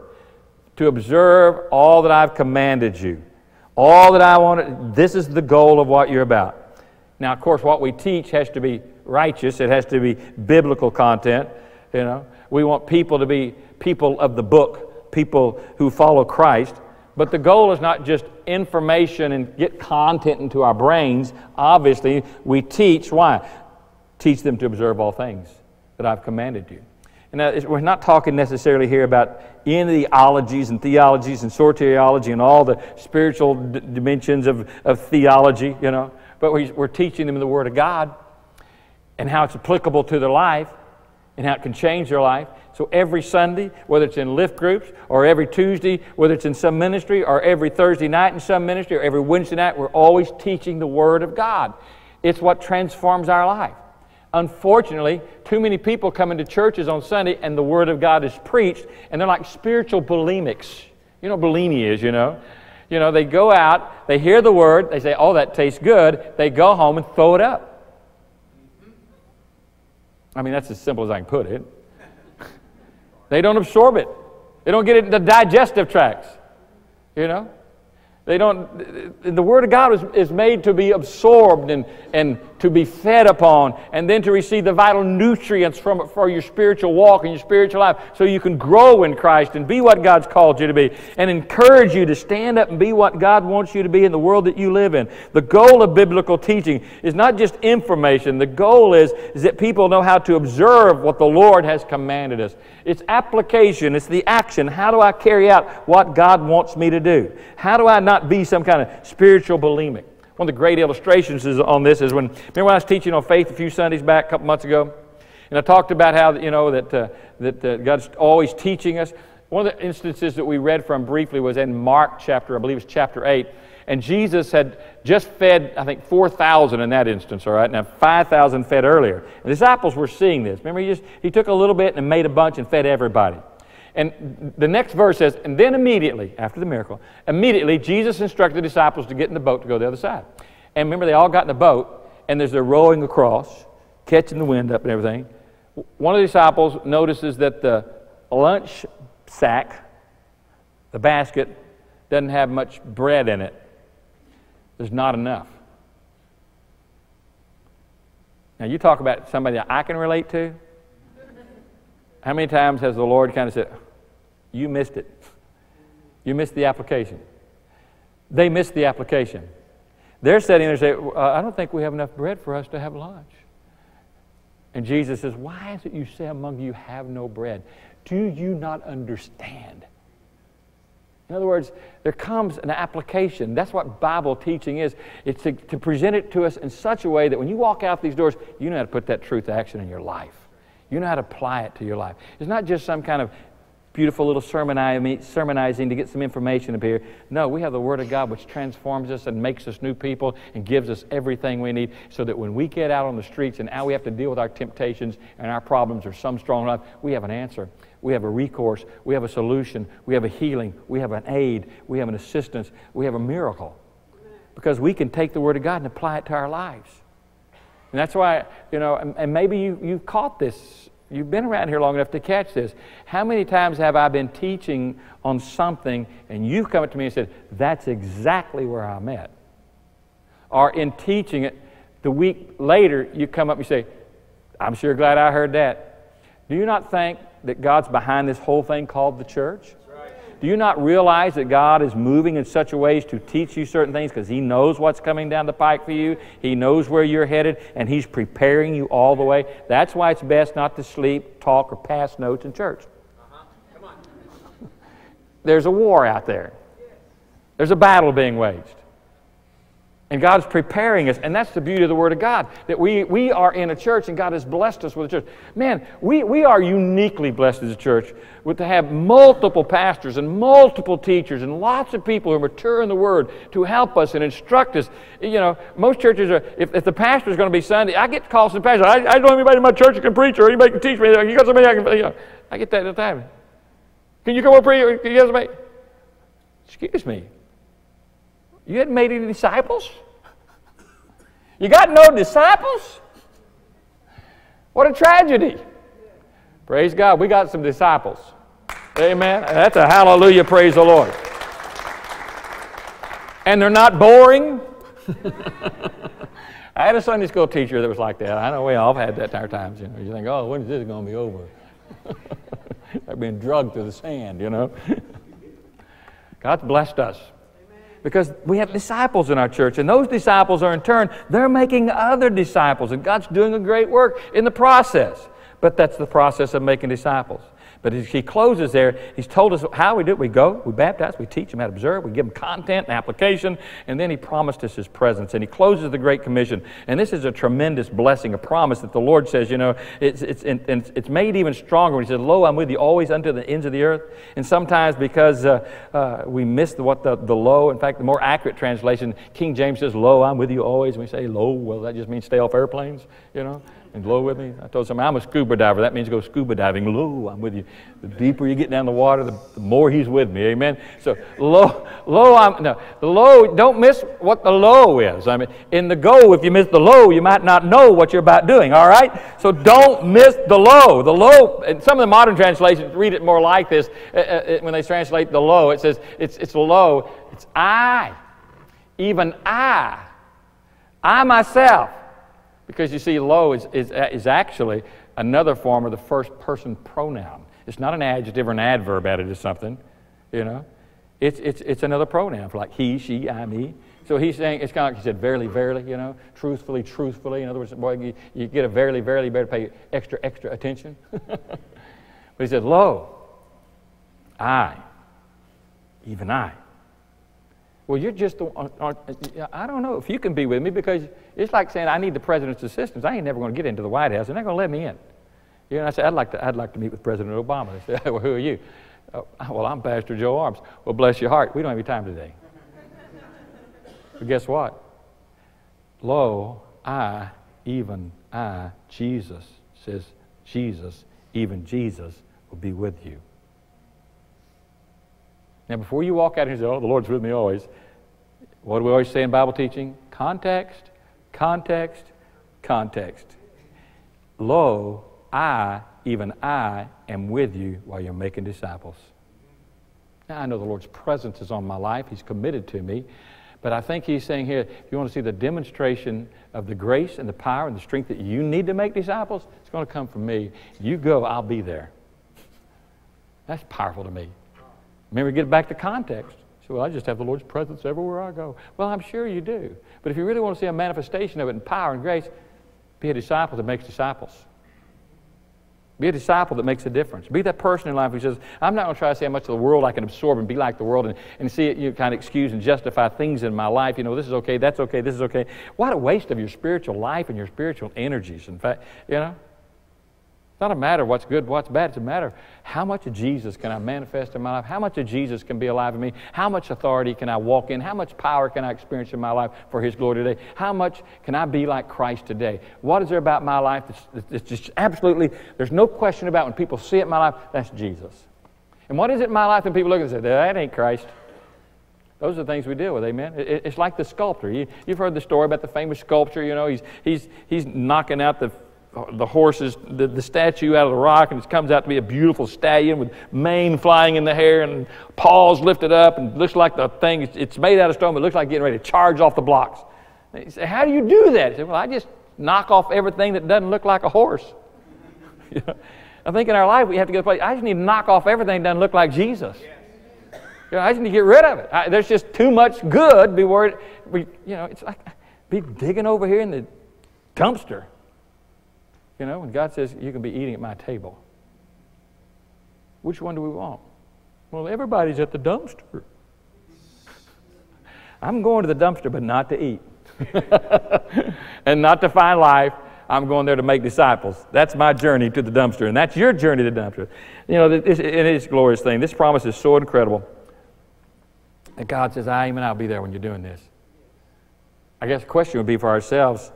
S1: to observe all that I've commanded you. All that I wanted, this is the goal of what you're about. Now, of course, what we teach has to be righteous, it has to be biblical content. You know, we want people to be people of the book, people who follow Christ. But the goal is not just information and get content into our brains. Obviously, we teach. Why? Teach them to observe all things that I've commanded you. And uh, we're not talking necessarily here about any ologies and theologies and soteriology and all the spiritual d- dimensions of, of theology, you know. But we, we're teaching them the Word of God and how it's applicable to their life and how it can change their life. So every Sunday, whether it's in lift groups or every Tuesday, whether it's in some ministry or every Thursday night in some ministry or every Wednesday night, we're always teaching the Word of God. It's what transforms our life. Unfortunately, too many people come into churches on Sunday and the Word of God is preached, and they're like spiritual bulimics. You know bulimia is, you know. You know, they go out, they hear the Word, they say, oh, that tastes good. They go home and throw it up. I mean, that's as simple as I can put it. they don't absorb it, they don't get it in the digestive tracts, you know. They don't, the Word of God is, is made to be absorbed and, and to be fed upon, and then to receive the vital nutrients from it for your spiritual walk and your spiritual life so you can grow in Christ and be what God's called you to be, and encourage you to stand up and be what God wants you to be in the world that you live in. The goal of biblical teaching is not just information, the goal is, is that people know how to observe what the Lord has commanded us. It's application, it's the action. How do I carry out what God wants me to do? How do I not be some kind of spiritual bulimic? One of the great illustrations is on this is when, remember when I was teaching on faith a few Sundays back, a couple months ago? And I talked about how, you know, that, uh, that uh, God's always teaching us. One of the instances that we read from briefly was in Mark chapter, I believe it's chapter 8. And Jesus had just fed, I think, 4,000 in that instance, all right? Now, 5,000 fed earlier. And the disciples were seeing this. Remember, he, just, he took a little bit and made a bunch and fed everybody. And the next verse says, And then immediately, after the miracle, immediately Jesus instructed the disciples to get in the boat to go the other side. And remember, they all got in the boat, and there's they're rowing across, catching the wind up and everything, one of the disciples notices that the lunch sack, the basket, doesn't have much bread in it. There's not enough. Now, you talk about somebody that I can relate to. How many times has the Lord kind of said, You missed it? You missed the application. They missed the application. They're sitting there saying, I don't think we have enough bread for us to have lunch. And Jesus says, Why is it you say among you have no bread? Do you not understand? In other words, there comes an application. That's what Bible teaching is. It's to, to, present it to us in such a way that when you walk out these doors, you know how to put that truth to action in your life. You know how to apply it to your life. It's not just some kind of beautiful little sermonizing to get some information up here. No, we have the Word of God which transforms us and makes us new people and gives us everything we need so that when we get out on the streets and now we have to deal with our temptations and our problems or some strong enough, we have an answer. We have a recourse. We have a solution. We have a healing. We have an aid. We have an assistance. We have a miracle. Because we can take the Word of God and apply it to our lives. And that's why, you know, and, and maybe you, you've caught this. You've been around here long enough to catch this. How many times have I been teaching on something and you've come up to me and said, That's exactly where I'm at? Or in teaching it, the week later, you come up and say, I'm sure glad I heard that. Do you not think that God's behind this whole thing called the church? Do you not realize that God is moving in such a ways to teach you certain things because He knows what's coming down the pike for you? He knows where you're headed, and He's preparing you all the way. That's why it's best not to sleep, talk, or pass notes in church. Uh-huh. There's a war out there, there's a battle being waged. And God's preparing us. And that's the beauty of the Word of God, that we, we are in a church and God has blessed us with a church. Man, we, we are uniquely blessed as a church with to have multiple pastors and multiple teachers and lots of people who are mature in the Word to help us and instruct us. You know, most churches are, if, if the pastor is going to be Sunday, I get calls from pastors. I, I don't have anybody in my church that can preach or anybody can teach me. You got somebody I can, you know, I get that all the time. Can you come up here? Can you get somebody? Excuse me. You hadn't made any disciples? You got no disciples? What a tragedy. Praise God, we got some disciples. Amen. That's a hallelujah, praise the Lord. And they're not boring. I had a Sunday school teacher that was like that. I know we all have had that entire times. You know, you think, oh, when is this going to be over? I've been drugged to the sand, you know. God's blessed us because we have disciples in our church and those disciples are in turn they're making other disciples and god's doing a great work in the process. But that's the process of making disciples but as he closes there, he's told us how we do it. We go, we baptize, we teach them how to observe, we give them content and application, and then he promised us his presence. And he closes the Great Commission. And this is a tremendous blessing, a promise that the Lord says, you know, it's, it's, it's, it's made even stronger when he says, Lo, I'm with you always unto the ends of the earth. And sometimes because uh, uh, we miss the, what the, the lo, in fact, the more accurate translation, King James says, Lo, I'm with you always. And we say, Lo, well, that just means stay off airplanes, you know and low with me. I told somebody I'm a scuba diver. That means go scuba diving. Low, I'm with you. The deeper you get down the water, the, the more he's with me. Amen. So low, low. I'm no the low. Don't miss what the low is. I mean, in the go, if you miss the low, you might not know what you're about doing. All right. So don't miss the low. The low. And some of the modern translations read it more like this. Uh, uh, when they translate the low, it says it's it's low. It's I, even I, I myself. Because you see, lo is, is, is actually another form of the first person pronoun. It's not an adjective or an adverb added to something, you know. It's, it's, it's another pronoun for like he, she, I, me. So he's saying, it's kind of like he said, verily, verily, you know, truthfully, truthfully. In other words, boy, you, you get a verily, verily, better pay extra, extra attention. but he said, lo, I, even I. Well, you're just the uh, uh, I don't know if you can be with me because it's like saying I need the president's assistance. I ain't never going to get into the White House. They're not going to let me in. You know, I said I'd like to. I'd like to meet with President Obama. They said, well, who are you? Oh, well, I'm Pastor Joe Arms. Well, bless your heart. We don't have any time today. but guess what? Lo, I, even I, Jesus says Jesus, even Jesus will be with you. Now, before you walk out here and say, Oh, the Lord's with me always, what do we always say in Bible teaching? Context, context, context. Lo, I, even I, am with you while you're making disciples. Now, I know the Lord's presence is on my life, He's committed to me. But I think He's saying here, if you want to see the demonstration of the grace and the power and the strength that you need to make disciples, it's going to come from me. You go, I'll be there. That's powerful to me. Remember, get back to context. So, well, I just have the Lord's presence everywhere I go. Well, I'm sure you do. But if you really want to see a manifestation of it in power and grace, be a disciple that makes disciples. Be a disciple that makes a difference. Be that person in life who says, I'm not going to try to see how much of the world I can absorb and be like the world and, and see it, you kind of excuse and justify things in my life. You know, this is okay, that's okay, this is okay. What a waste of your spiritual life and your spiritual energies. In fact, you know, it's not a matter of what's good, what's bad. It's a matter of how much of Jesus can I manifest in my life? How much of Jesus can be alive in me? How much authority can I walk in? How much power can I experience in my life for His glory today? How much can I be like Christ today? What is there about my life that's, that's just absolutely, there's no question about when people see it in my life, that's Jesus. And what is it in my life when people look at and say, that ain't Christ? Those are the things we deal with, amen? It's like the sculptor. You, have heard the story about the famous sculptor, you know, he's, he's, he's knocking out the the horses, the, the statue out of the rock, and it comes out to be a beautiful stallion with mane flying in the hair and paws lifted up, and looks like the thing, it's made out of stone, but it looks like getting ready to charge off the blocks. And you How do you do that? He said, Well, I just knock off everything that doesn't look like a horse. I think in our life we have to get to place, I just need to knock off everything that doesn't look like Jesus. You know, I just need to get rid of it. I, there's just too much good. Be worried. We, you know, it's like be digging over here in the dumpster. You know, when God says you can be eating at my table, which one do we want? Well, everybody's at the dumpster. I'm going to the dumpster, but not to eat. and not to find life. I'm going there to make disciples. That's my journey to the dumpster, and that's your journey to the dumpster. You know, it is a glorious thing. This promise is so incredible. And God says, I am and I'll be there when you're doing this. I guess the question would be for ourselves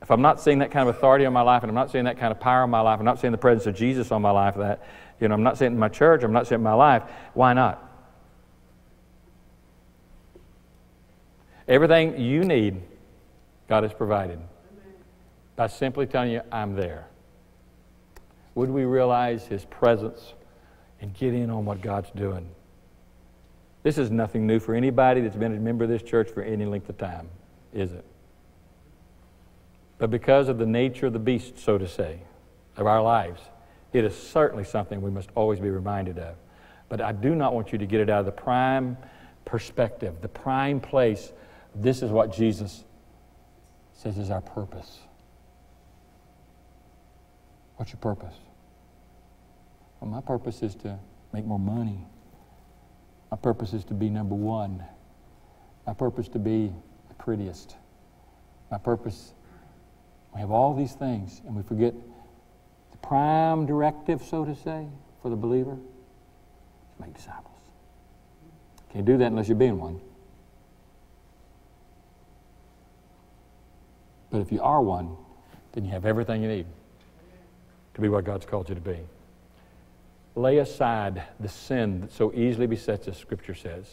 S1: if I'm not seeing that kind of authority on my life and I'm not seeing that kind of power in my life, I'm not seeing the presence of Jesus on my life, that, you know, I'm not seeing it in my church, I'm not seeing it in my life, why not? Everything you need, God has provided. By simply telling you, I'm there. Would we realize His presence and get in on what God's doing? This is nothing new for anybody that's been a member of this church for any length of time, is it? But because of the nature of the beast, so to say, of our lives, it is certainly something we must always be reminded of. But I do not want you to get it out of the prime perspective, the prime place. This is what Jesus says is our purpose. What's your purpose? Well, my purpose is to make more money. My purpose is to be number one. My purpose to be the prettiest. My purpose we have all these things, and we forget the prime directive, so to say, for the believer is make disciples. Can't do that unless you're being one. But if you are one, then you have everything you need to be what God's called you to be. Lay aside the sin that so easily besets us, Scripture says.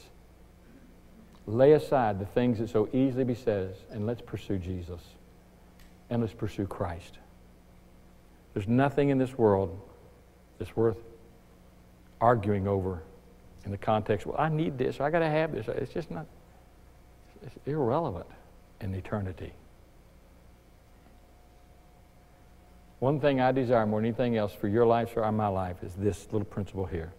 S1: Lay aside the things that so easily beset us, and let's pursue Jesus and let's pursue Christ. There's nothing in this world that's worth arguing over in the context, well, I need this, I got to have this. It's just not, it's irrelevant in eternity. One thing I desire more than anything else for your life or my life is this little principle here.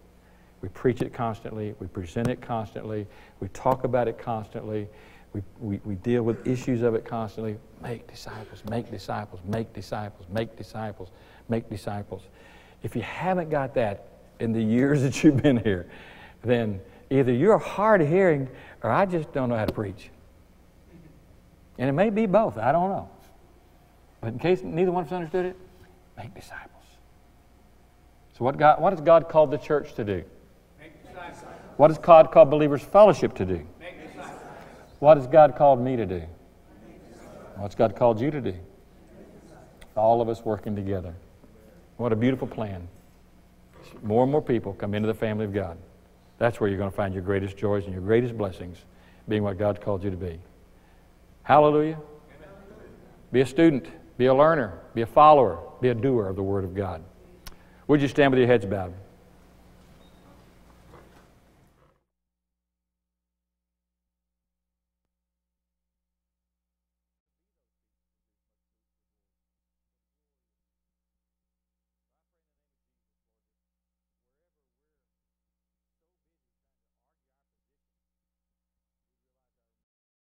S1: We preach it constantly, we present it constantly, we talk about it constantly, we, we, we deal with issues of it constantly. Make disciples, make disciples, make disciples, make disciples, make disciples. If you haven't got that in the years that you've been here, then either you're hard of hearing or I just don't know how to preach. And it may be both. I don't know. But in case neither one of us understood it, make disciples. So what, God, what has God called the church to do? What has God called believers' fellowship to do? What has God called me to do? What's God called you to do? All of us working together. What a beautiful plan. More and more people come into the family of God. That's where you're going to find your greatest joys and your greatest blessings, being what God's called you to be. Hallelujah. Be a student, be a learner, be a follower, be a doer of the Word of God. Would you stand with your heads bowed?